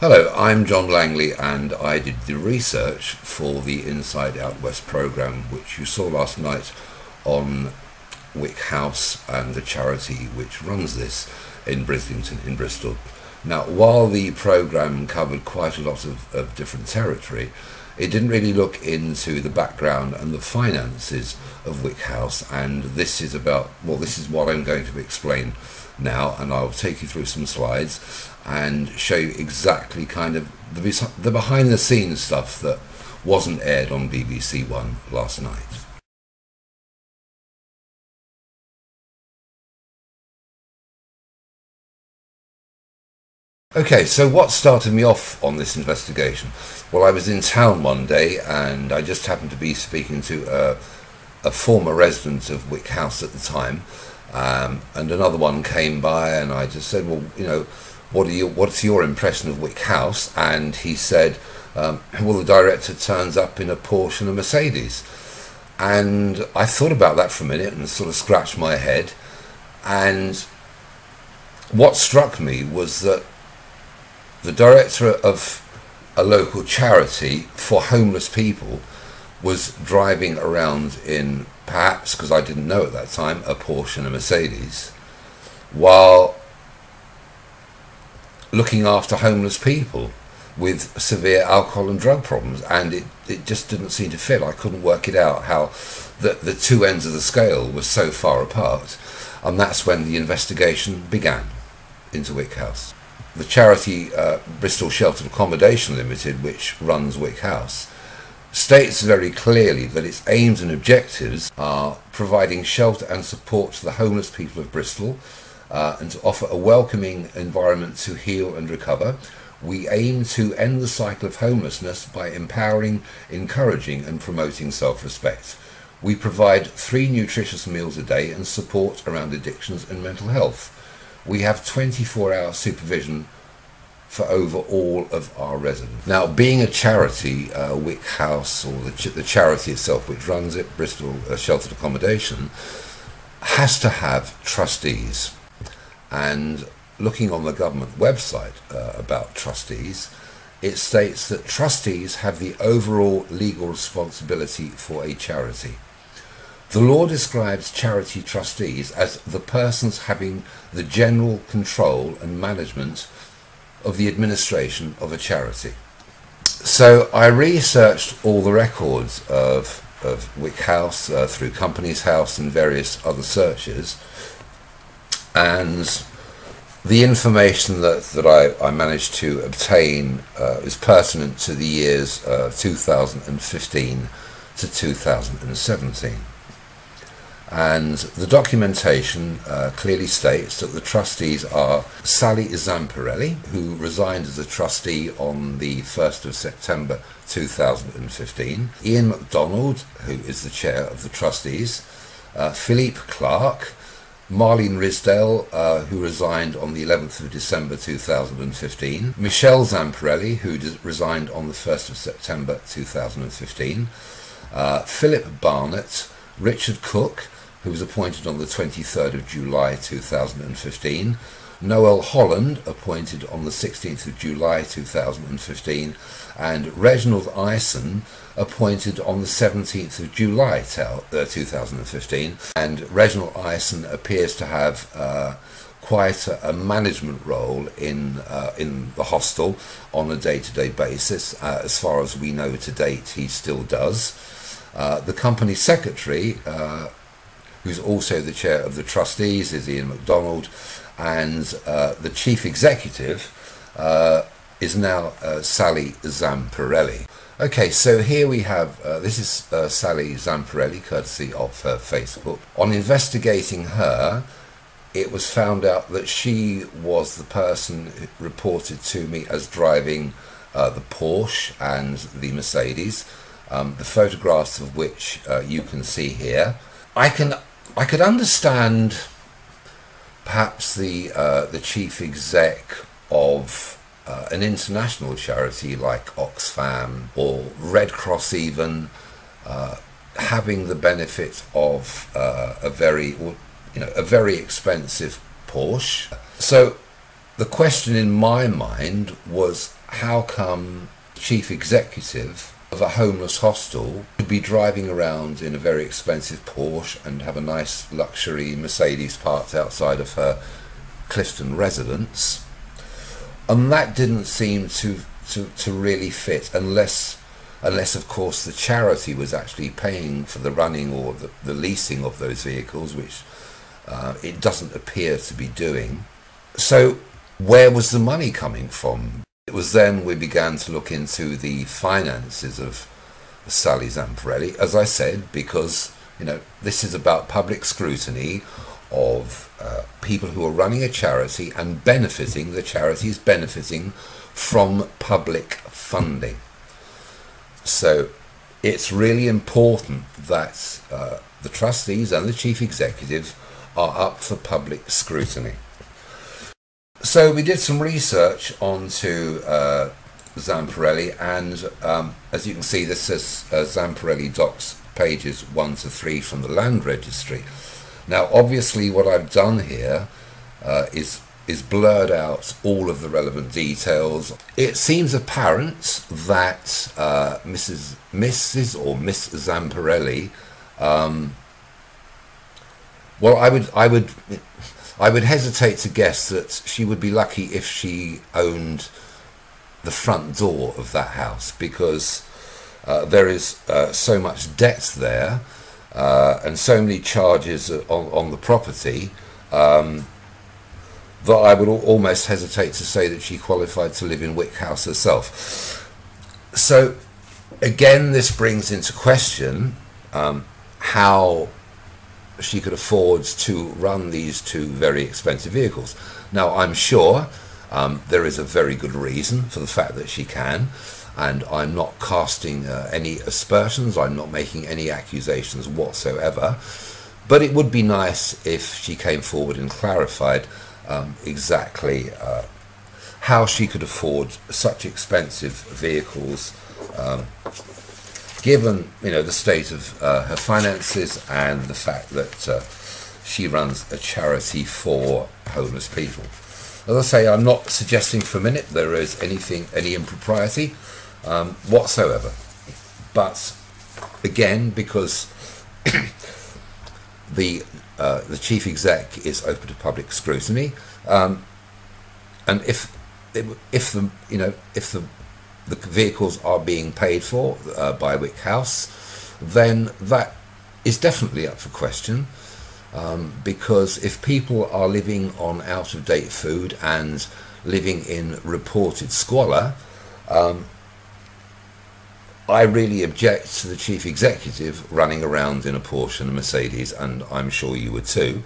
Hello, I'm John Langley and I did the research for the Inside Out West programme which you saw last night on Wick House and the charity which runs this in Brislington in Bristol. Now while the programme covered quite a lot of, of different territory it didn't really look into the background and the finances of Wick House and this is about, well this is what I'm going to explain now and I'll take you through some slides and show you exactly kind of the, the behind the scenes stuff that wasn't aired on BBC One last night. Okay, so what started me off on this investigation? Well, I was in town one day and I just happened to be speaking to a, a former resident of Wick House at the time, um, and another one came by and I just said, well, you know, what are you, what's your impression of Wick House? And he said, um, well, the director turns up in a Porsche and a Mercedes. And I thought about that for a minute and sort of scratched my head. And what struck me was that the director of a local charity for homeless people was driving around in perhaps because I didn't know at that time a Porsche and a Mercedes while looking after homeless people with severe alcohol and drug problems and it, it just didn't seem to fit. I couldn't work it out how the, the two ends of the scale were so far apart and that's when the investigation began into Wick House. The charity uh, Bristol Sheltered Accommodation Limited, which runs Wick House, states very clearly that its aims and objectives are providing shelter and support to the homeless people of Bristol uh, and to offer a welcoming environment to heal and recover. We aim to end the cycle of homelessness by empowering, encouraging and promoting self-respect. We provide three nutritious meals a day and support around addictions and mental health. We have 24-hour supervision for over all of our residents. Now, being a charity, uh, Wick House, or the, ch the, charity itself which runs it, Bristol uh, Sheltered Accommodation, has to have trustees. And looking on the government website uh, about trustees, it states that trustees have the overall legal responsibility for a charity. The law describes charity trustees as the persons having the general control and management of the administration of a charity. So I researched all the records of, of Wick House uh, through Companies House and various other searches and the information that, that I, I managed to obtain uh, is pertinent to the years uh, 2015 to 2017 and the documentation uh, clearly states that the trustees are Sally Zamparelli, who resigned as a trustee on the 1st of September 2015, Ian MacDonald, who is the chair of the trustees, uh, Philippe Clark, Marlene Risdale, uh, who resigned on the 11th of December 2015, Michelle Zamparelli, who resigned on the 1st of September 2015, uh, Philip Barnett, Richard Cook, who was appointed on the 23rd of July 2015, Noel Holland, appointed on the 16th of July 2015, and Reginald Ison, appointed on the 17th of July uh, 2015. And Reginald Ison appears to have uh, quite a, a, management role in uh, in the hostel on a day-to-day -day basis. Uh, as far as we know to date, he still does. Uh, the company secretary uh, who's also the chair of the trustees, is Ian MacDonald, and uh, the chief executive uh, is now uh, Sally Zamparelli. Okay, so here we have, uh, this is uh, Sally Zamparelli, courtesy of her Facebook. On investigating her, it was found out that she was the person reported to me as driving uh, the Porsche and the Mercedes, um, the photographs of which you can see here. I can I could understand perhaps the uh, the chief exec of uh, an international charity like Oxfam or Red Cross even uh, having the benefit of uh, a very you know a very expensive Porsche. So the question in my mind was how come chief executive of a homeless hostel would be driving around in a very expensive Porsche and have a nice luxury Mercedes parked outside of her Clifton residence. And that didn't seem to, to, to really fit unless unless of course the charity was actually paying for the running or the, the leasing of those vehicles, which uh, it doesn't appear to be doing. So where was the money coming from? It was then we began to look into the finances of Sally Zamparelli, as I said, because you know this is about public scrutiny of uh, people who are running a charity and benefiting. The charity is benefiting from public funding. So it's really important that uh, the trustees and the chief executive are up for public scrutiny. So we did some research onto uh, Zamparelli, and um, as you can see, this is uh, Zamparelli docs pages 1 to 3 from the land registry. Now, obviously, what I've done here uh, is is blurred out all of the relevant details. It seems apparent that uh, Mrs. Mrs. or Miss Zamparelli, um, well, I would I would I would hesitate to guess that she would be lucky if she owned the front door of that house because uh, there is uh, so much debt there uh, and so many charges on, on the property um, that I would almost hesitate to say that she qualified to live in Wick House herself. So, again, this brings into question um, how she could afford to run these two very expensive vehicles. Now, I'm sure um, there is a very good reason for the fact that she can, and I'm not casting uh, any aspersions, I'm not making any accusations whatsoever. But it would be nice if she came forward and clarified um, exactly uh, how she could afford such expensive vehicles. Um, given you know the state of uh, her finances and the fact that uh, she runs a charity for homeless people. As I say, I'm not suggesting for a minute there is anything, any impropriety um, whatsoever. But again, because the uh, the chief exec is open to public scrutiny, um, and if if the you know if the the vehicles are being paid for uh, by Wick House, then that is definitely up for question. Um, because if people are living on out of date food and living in reported squalor, um, I really object to the chief executive running around in a Porsche and a Mercedes, and I'm sure you would too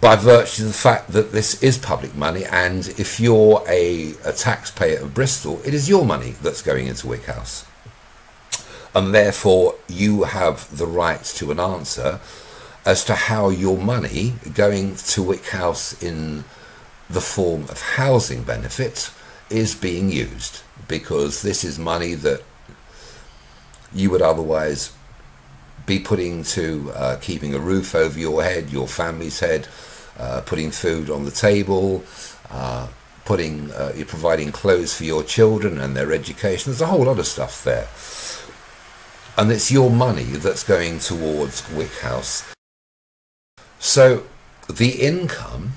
by virtue of the fact that this is public money, and if you're a, a taxpayer of Bristol, it is your money that's going into Wick House. And therefore, you have the right to an answer as to how your money going to Wick House in the form of housing benefit is being used. Because this is money that you would otherwise be putting to uh, keeping a roof over your head, your family's head, uh, putting food on the table, uh, putting uh, you're providing clothes for your children and their education. There's a whole lot of stuff there, and it's your money that's going towards Wick House. So the income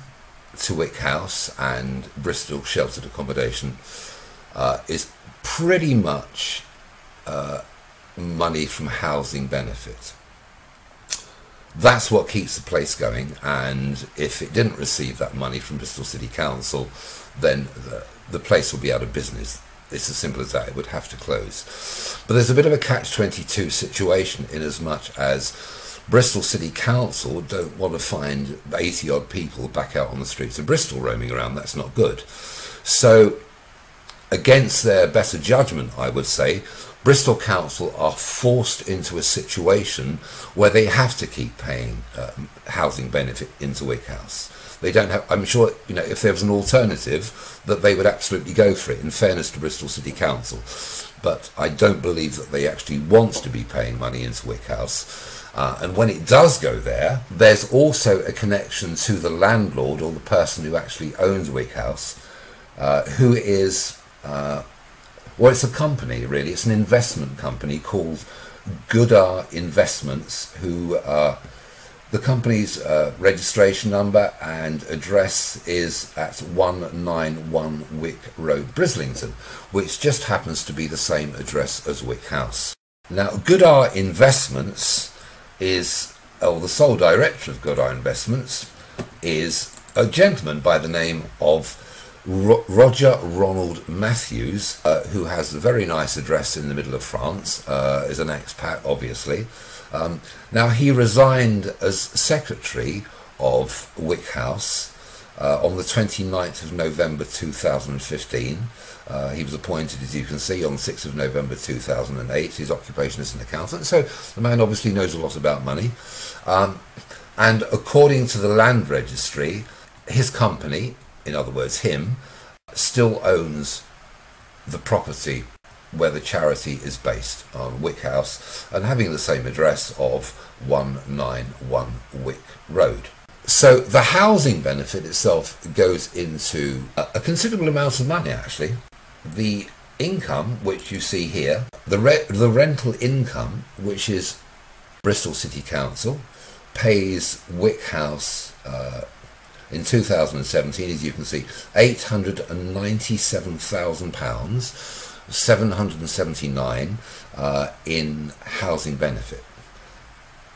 to Wick House and Bristol Sheltered Accommodation uh, is pretty much uh, money from housing benefit. That's what keeps the place going, and if it didn't receive that money from Bristol City Council, then the, the place will be out of business. It's as simple as that. It would have to close. But there's a bit of a catch-22 situation in as much as Bristol City Council don't want to find 80 odd people back out on the streets of Bristol roaming around. That's not good. So, against their better judgment, I would say, Bristol Council are forced into a situation where they have to keep paying uh, housing benefit into Wick House. They don't have. I'm sure you know if there was an alternative that they would absolutely go for it. In fairness to Bristol City Council, but I don't believe that they actually want to be paying money into Wick House. Uh, and when it does go there, there's also a connection to the landlord or the person who actually owns Wick House uh, who is, uh, well, it's a company really, it's an investment company called Goodar Investments, who uh, the company's uh, registration number and address is at 191 Wick Road, Brislington, which just happens to be the same address as Wick House. Now, Goodar Investments is, or the sole director of Goodar Investments is a gentleman by the name of Ro- Roger Ronald Matthews, uh, who has a very nice address in the middle of France, uh, is an expat, obviously. Um, now, he resigned as secretary of Wick House uh, on the 29th of November 2015. Uh, he was appointed, as you can see, on the 6th of November 2008. His occupation is an accountant, so the man obviously knows a lot about money. Um, and according to the land registry, his company, in other words, him, still owns the property where the charity is based on Wick House and having the same address of 191 Wick Road. So the housing benefit itself goes into a considerable amount of money actually. The income which you see here, the, re- the rental income which is Bristol City Council pays Wick House uh, in 2017, as you can see, £897,000, 779 uh, in housing benefit.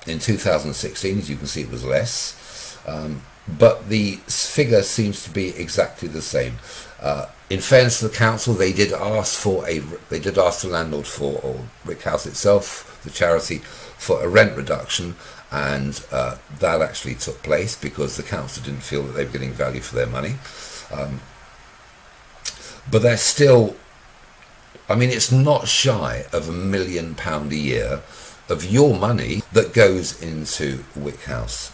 In 2016, as you can see, it was less, um, but the figure seems to be exactly the same. Uh, in fairness to the council, they did ask for a they did ask the landlord for or Wick House itself, the charity, for a rent reduction, and uh, that actually took place because the council didn't feel that they were getting value for their money. Um, but they're still, I mean, it's not shy of a million pound a year of your money that goes into Wick House.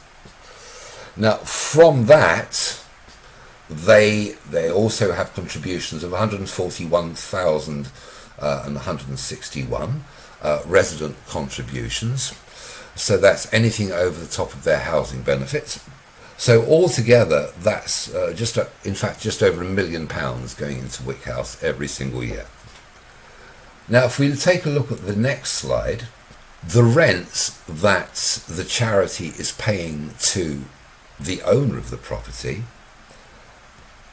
Now, from that, they they also have contributions of 141,000 uh, and 161 uh, resident contributions. So that's anything over the top of their housing benefits. So altogether, that's uh, just a, in fact just over a million pounds going into Wick House every single year. Now, if we take a look at the next slide, the rents that the charity is paying to the owner of the property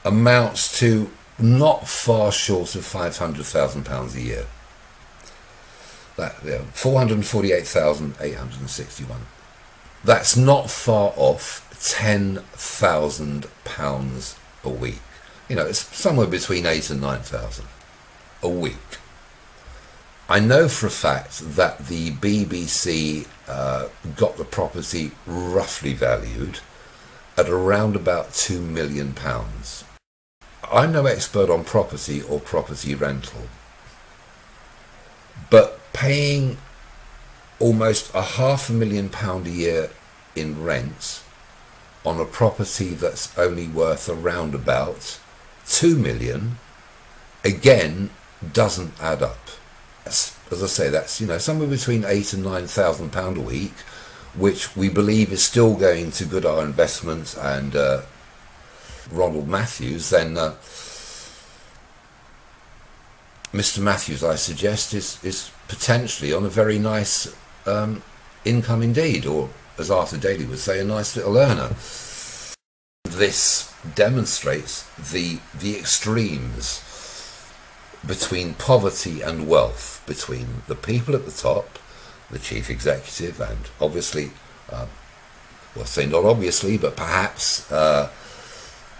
amounts to not far short of £500,000 a year. That yeah, 448,861. That's not far off £10,000 a week. You know, it's somewhere between eight and 9,000 a week. I know for a fact that the BBC uh, got the property roughly valued at around about £2 million. I'm no expert on property or property rental, but paying almost a half a million pound a year in rent on a property that's only worth around about two million again doesn't add up. As, as I say, that's you know somewhere between eight and nine thousand pound a week, which we believe is still going to Goodar Investments and uh, Ronald Matthews. Then uh, Mr. Matthews, I suggest, is is potentially on a very nice um, income indeed, or as Arthur Daley would say, a nice little earner. This demonstrates the the extremes between poverty and wealth, between the people at the top, the chief executive, and obviously, uh, well, say not obviously, but perhaps uh,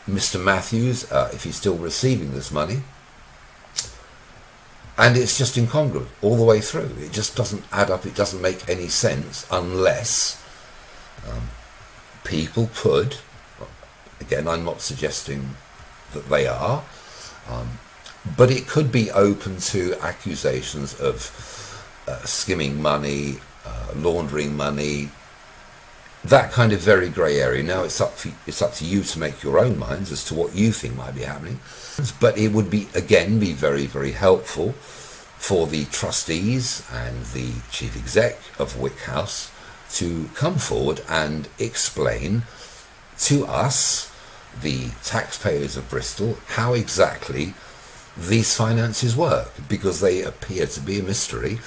Mr. Matthews, uh, if he's still receiving this money, and it's just incongruent all the way through. It just doesn't add up. It doesn't make any sense unless um, people could. Again, I'm not suggesting that they are, um, but it could be open to accusations of uh, skimming money, uh, laundering money, that kind of very grey area. Now it's up for, it's up to you to make your own minds as to what you think might be happening. But it would be again be very very helpful for the trustees and the chief exec of Wick House to come forward and explain to us the taxpayers of Bristol how exactly these finances work because they appear to be a mystery.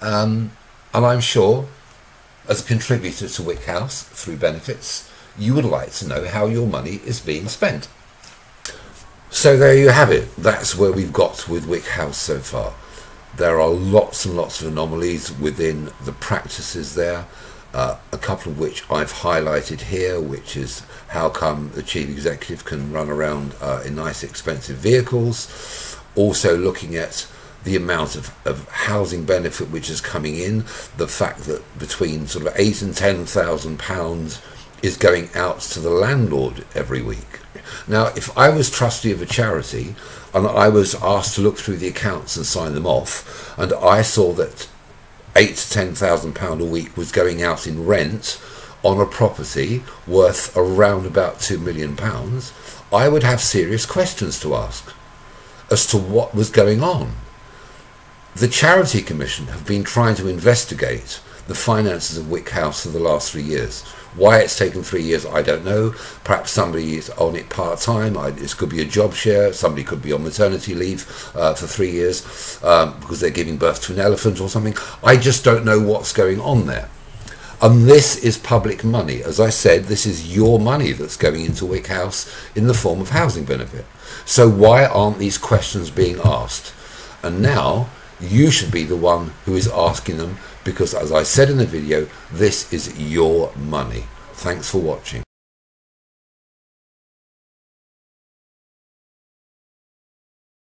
Um, and I'm sure, as a contributor to Wick House through benefits, you would like to know how your money is being spent. So there you have it. That's where we've got with Wick House so far. There are lots and lots of anomalies within the practices there. Uh, a couple of which I've highlighted here, which is how come the chief executive can run around uh, in nice expensive vehicles. Also looking at the amount of, of housing benefit which is coming in, the fact that between sort of eight and ten thousand pounds is going out to the landlord every week. Now, if I was trustee of a charity and I was asked to look through the accounts and sign them off, and I saw that eight to ten thousand pound a week was going out in rent on a property worth around about two million pounds, I would have serious questions to ask as to what was going on. The Charity Commission have been trying to investigate the finances of Wick House for the last three years. Why it's taken three years, I don't know. Perhaps somebody is on it part time. This could be a job share. Somebody could be on maternity leave uh, for three years um, because they're giving birth to an elephant or something. I just don't know what's going on there. And this is public money. As I said, this is your money that's going into Wick House in the form of housing benefit. So why aren't these questions being asked? And now you should be the one who is asking them because as I said in the video, this is your money. Thanks for watching.